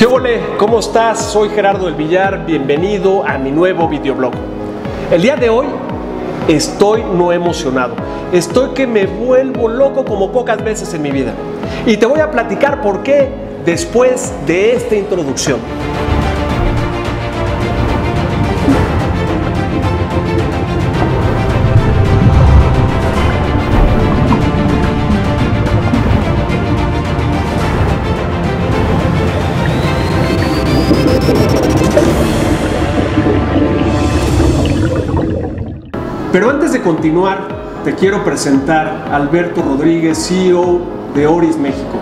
¿Qué? ¿Cómo estás? Soy Gerardo del Villar, bienvenido a mi nuevo videoblog. El día de hoy estoy no emocionado, estoy que me vuelvo loco como pocas veces en mi vida. Y te voy a platicar por qué después de esta introducción. Pero antes de continuar, te quiero presentar a Alberto Rodríguez, CEO de Oris México,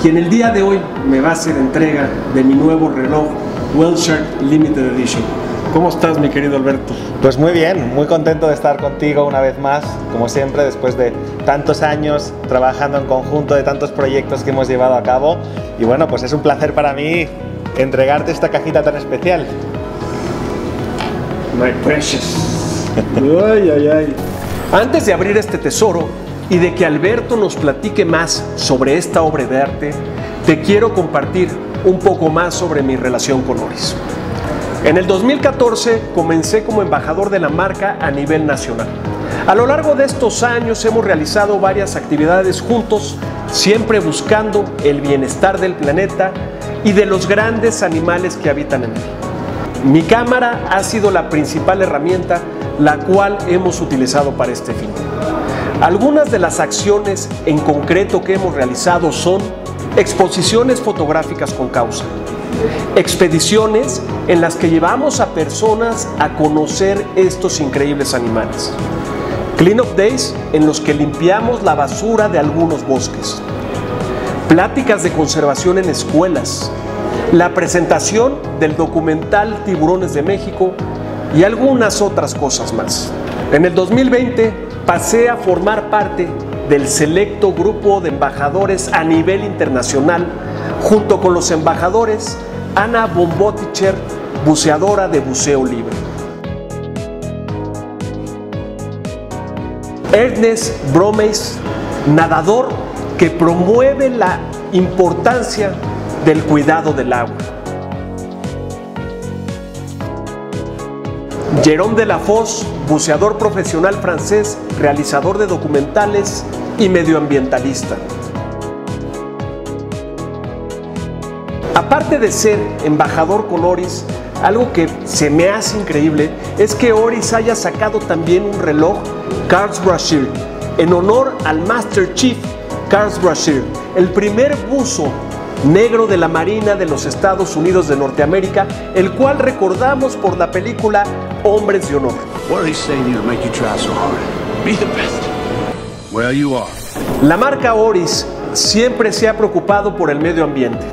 quien el día de hoy me va a hacer entrega de mi nuevo reloj Wellshark Limited Edition. ¿Cómo estás, mi querido Alberto? Pues muy bien, muy contento de estar contigo una vez más, como siempre, después de tantos años trabajando en conjunto, de tantos proyectos que hemos llevado a cabo. Y bueno, pues es un placer para mí entregarte esta cajita tan especial. My precious. Antes de abrir este tesoro y de que Alberto nos platique más sobre esta obra de arte, te quiero compartir un poco más sobre mi relación con Oris. En el 2014 comencé como embajador de la marca a nivel nacional. A lo largo de estos años hemos realizado varias actividades juntos, siempre buscando el bienestar del planeta y de los grandes animales que habitan en él. Mi cámara ha sido la principal herramienta la cual hemos utilizado para este fin. Algunas de las acciones en concreto que hemos realizado son exposiciones fotográficas con causa, expediciones en las que llevamos a personas a conocer estos increíbles animales, clean up days en los que limpiamos la basura de algunos bosques, pláticas de conservación en escuelas, la presentación del documental Tiburones de México y algunas otras cosas más. En el 2020 pasé a formar parte del selecto grupo de embajadores a nivel internacional, junto con los embajadores Ana Bomboticher, buceadora de buceo libre. Ernest Bromeis, nadador que promueve la importancia del cuidado del agua. Jérôme de la Fosse, buceador profesional francés, realizador de documentales y medioambientalista. Aparte de ser embajador con Oris, algo que se me hace increíble es que Oris haya sacado también un reloj Carls Brashear en honor al Master Chief Carls el primer buzo negro de la Marina de los Estados Unidos de Norteamérica, el cual recordamos por la película Hombres de Honor. La marca Oris siempre se ha preocupado por el medio ambiente,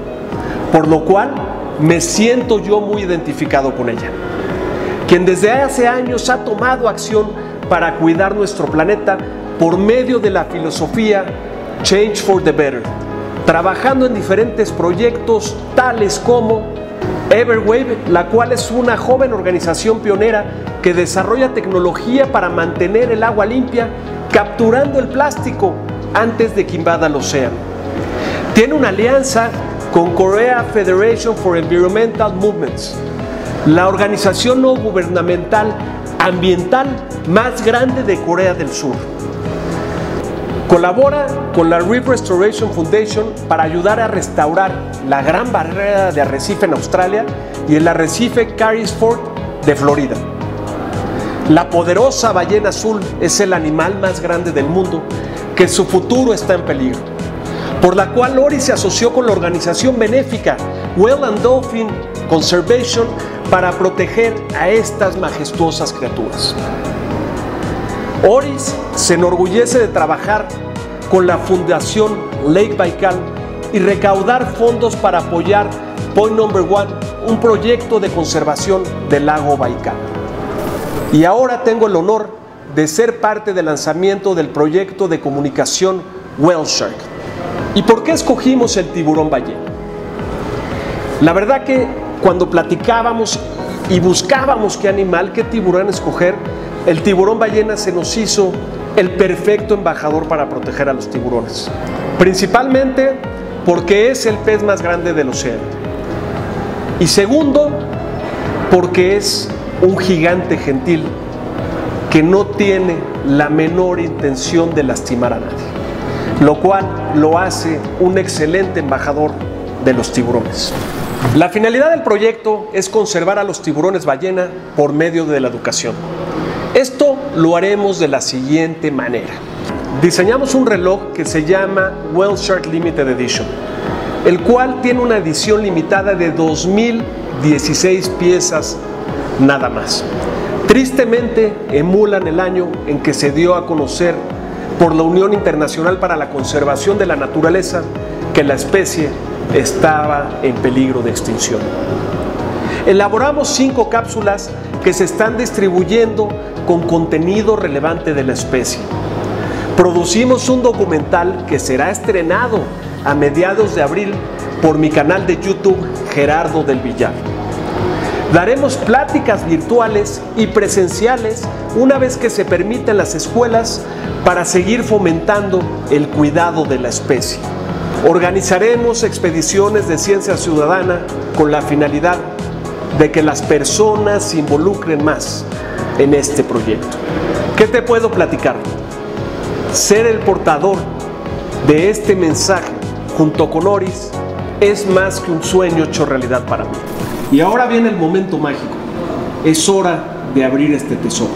por lo cual me siento yo muy identificado con ella. Quien desde hace años ha tomado acción para cuidar nuestro planeta por medio de la filosofía Change for the Better trabajando en diferentes proyectos tales como Everwave, la cual es una joven organización pionera que desarrolla tecnología para mantener el agua limpia, capturando el plástico antes de que invada el océano. Tiene una alianza con Korea Federation for Environmental Movements, la organización no gubernamental ambiental más grande de Corea del Sur. Colabora con la Reef Restoration Foundation para ayudar a restaurar la gran barrera de arrecife en Australia y el arrecife Carys Ford de Florida. La poderosa ballena azul es el animal más grande del mundo que su futuro está en peligro, por la cual Lori se asoció con la organización benéfica Well and Dolphin Conservation para proteger a estas majestuosas criaturas. Oris se enorgullece de trabajar con la Fundación Lake Baikal y recaudar fondos para apoyar Point Number One, un proyecto de conservación del lago Baikal. Y ahora tengo el honor de ser parte del lanzamiento del proyecto de comunicación Wellshark. ¿Y por qué escogimos el tiburón ballena? La verdad que cuando platicábamos y buscábamos qué animal, qué tiburón escoger, el tiburón ballena se nos hizo el perfecto embajador para proteger a los tiburones. Principalmente porque es el pez más grande del océano. Y segundo, porque es un gigante gentil que no tiene la menor intención de lastimar a nadie, lo cual lo hace un excelente embajador de los tiburones. La finalidad del proyecto es conservar a los tiburones ballena por medio de la educación. Esto lo haremos de la siguiente manera. Diseñamos un reloj que se llama Well Shark Limited Edition, el cual tiene una edición limitada de 2016 piezas nada más. Tristemente emulan el año en que se dio a conocer por la Unión Internacional para la Conservación de la Naturaleza que la especie estaba en peligro de extinción. Elaboramos cinco cápsulas que se están distribuyendo con contenido relevante de la especie. Producimos un documental que será estrenado a mediados de abril por mi canal de YouTube Gerardo del Villar. Daremos pláticas virtuales y presenciales una vez que se permitan las escuelas para seguir fomentando el cuidado de la especie. Organizaremos expediciones de ciencia ciudadana con la finalidad de que las personas se involucren más en este proyecto. ¿Qué te puedo platicar? Ser el portador de este mensaje junto con Oris es más que un sueño hecho realidad para mí. Y ahora viene el momento mágico. Es hora de abrir este tesoro.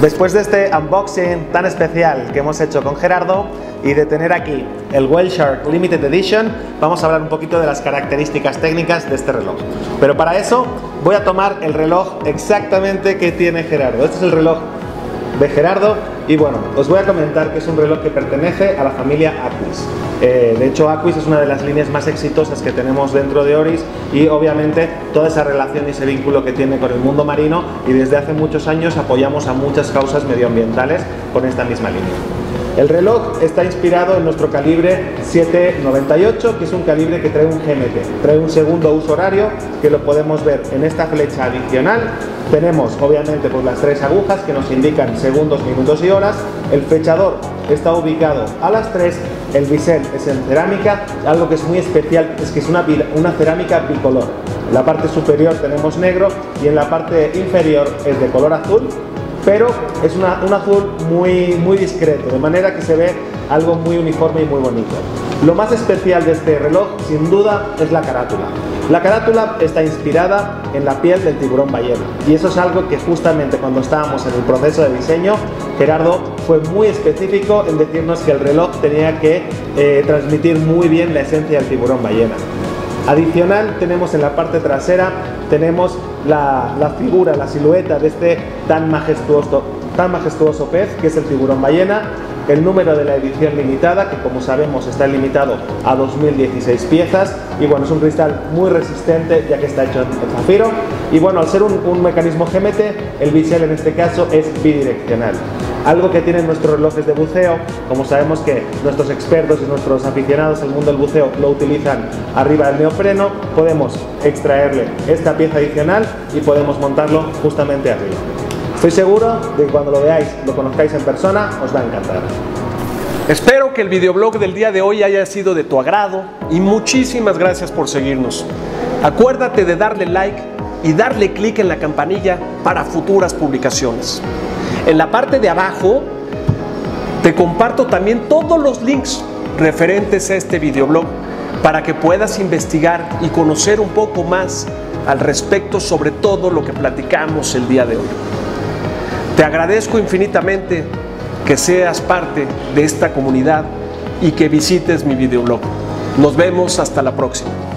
Después de este unboxing tan especial que hemos hecho con Gerardo y de tener aquí el Well Shark Limited Edition, vamos a hablar un poquito de las características técnicas de este reloj. Pero para eso voy a tomar el reloj exactamente que tiene Gerardo. Este es el reloj de Gerardo y bueno, os voy a comentar que es un reloj que pertenece a la familia Aquis. Eh, de hecho, Aquis es una de las líneas más exitosas que tenemos dentro de Oris y obviamente toda esa relación y ese vínculo que tiene con el mundo marino y desde hace muchos años apoyamos a muchas causas medioambientales con esta misma línea. El reloj está inspirado en nuestro calibre 798, que es un calibre que trae un GMT, trae un segundo uso horario que lo podemos ver en esta flecha adicional. Tenemos obviamente pues, las tres agujas que nos indican segundos, minutos y horas. El fechador está ubicado a las 3, el bisel es en cerámica, algo que es muy especial es que es una, una cerámica bicolor. En la parte superior tenemos negro y en la parte inferior es de color azul pero es un azul muy, muy discreto, de manera que se ve algo muy uniforme y muy bonito. Lo más especial de este reloj, sin duda, es la carátula. La carátula está inspirada en la piel del tiburón ballena y eso es algo que justamente cuando estábamos en el proceso de diseño, Gerardo fue muy específico en decirnos que el reloj tenía que eh, transmitir muy bien la esencia del tiburón ballena. Adicional tenemos en la parte trasera tenemos la, figura, la silueta de este tan majestuoso, tan majestuoso pez que es el tiburón ballena, el número de la edición limitada, que como sabemos está limitado a 2016 piezas, y bueno, es un cristal muy resistente ya que está hecho en zafiro, y bueno, al ser un, un mecanismo GMT, el bisel en este caso es bidireccional. Algo que tienen nuestros relojes de buceo, como sabemos que nuestros expertos y nuestros aficionados al mundo del buceo lo utilizan arriba del neopreno, podemos extraerle esta pieza adicional y podemos montarlo justamente arriba. Estoy seguro de que cuando lo veáis, lo conozcáis en persona, os va a encantar. Espero que el videoblog del día de hoy haya sido de tu agrado y muchísimas gracias por seguirnos. Acuérdate de darle like y darle clic en la campanilla para futuras publicaciones. En la parte de abajo te comparto también todos los links referentes a este videoblog para que puedas investigar y conocer un poco más al respecto sobre todo lo que platicamos el día de hoy. Te agradezco infinitamente que seas parte de esta comunidad y que visites mi videoblog. Nos vemos hasta la próxima.